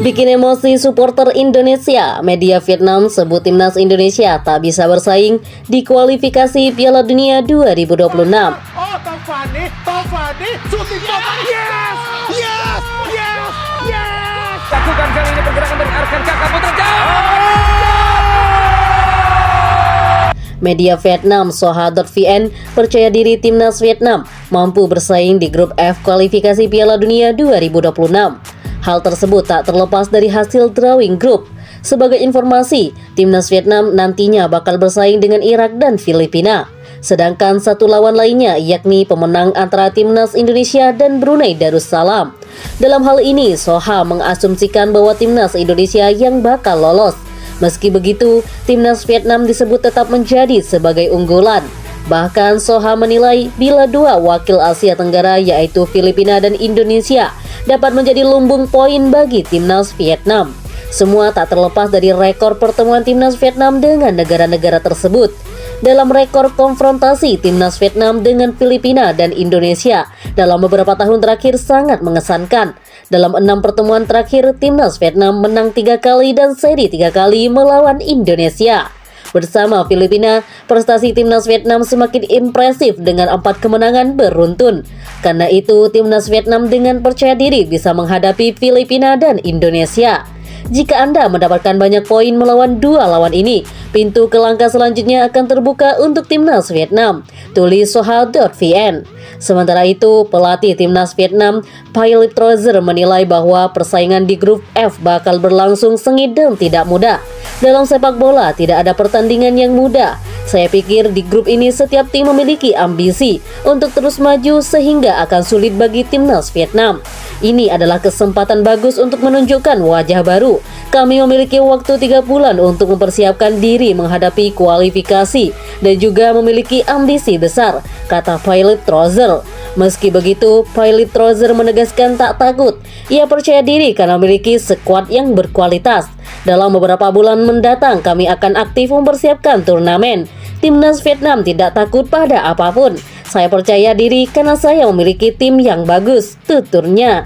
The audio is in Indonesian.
Bikin emosi supporter Indonesia, media Vietnam sebut timnas Indonesia tak bisa bersaing di kualifikasi Piala Dunia 2026. Oh, Taufani, Taufani, shooting Taufani, yes, yes, yes, yes. Lakukan kali ini pergerakan dari Arkan Kakak Putra Media Vietnam Soha.vn percaya diri timnas Vietnam mampu bersaing di grup F kualifikasi Piala Dunia 2026. Hal tersebut tak terlepas dari hasil drawing group. Sebagai informasi, timnas Vietnam nantinya bakal bersaing dengan Irak dan Filipina. Sedangkan satu lawan lainnya yakni pemenang antara timnas Indonesia dan Brunei Darussalam. Dalam hal ini, Soha mengasumsikan bahwa timnas Indonesia yang bakal lolos. Meski begitu, timnas Vietnam disebut tetap menjadi sebagai unggulan. Bahkan Soha menilai bila dua wakil Asia Tenggara yaitu Filipina dan Indonesia dapat menjadi lumbung poin bagi timnas Vietnam. Semua tak terlepas dari rekor pertemuan timnas Vietnam dengan negara-negara tersebut. Dalam rekor konfrontasi timnas Vietnam dengan Filipina dan Indonesia dalam beberapa tahun terakhir sangat mengesankan. Dalam enam pertemuan terakhir, timnas Vietnam menang tiga kali dan seri tiga kali melawan Indonesia. Bersama Filipina, prestasi timnas Vietnam semakin impresif dengan empat kemenangan beruntun. Karena itu, timnas Vietnam dengan percaya diri bisa menghadapi Filipina dan Indonesia. Jika Anda mendapatkan banyak poin melawan dua lawan ini, pintu ke langkah selanjutnya akan terbuka untuk timnas Vietnam. Tulis sohal.vn. Sementara itu, pelatih timnas Vietnam, Pilot Trozer menilai bahwa persaingan di grup F bakal berlangsung sengit dan tidak mudah. Dalam sepak bola tidak ada pertandingan yang mudah. Saya pikir di grup ini setiap tim memiliki ambisi untuk terus maju sehingga akan sulit bagi timnas Vietnam. Ini adalah kesempatan bagus untuk menunjukkan wajah baru. Kami memiliki waktu tiga bulan untuk mempersiapkan diri menghadapi kualifikasi dan juga memiliki ambisi besar, kata Pilot Trozer. Meski begitu, Pilot Trozer menegaskan tak takut. Ia percaya diri karena memiliki skuad yang berkualitas. Dalam beberapa bulan mendatang, kami akan aktif mempersiapkan turnamen. Timnas Vietnam tidak takut pada apa pun. Saya percaya diri karena saya memiliki tim yang bagus, tuturnya.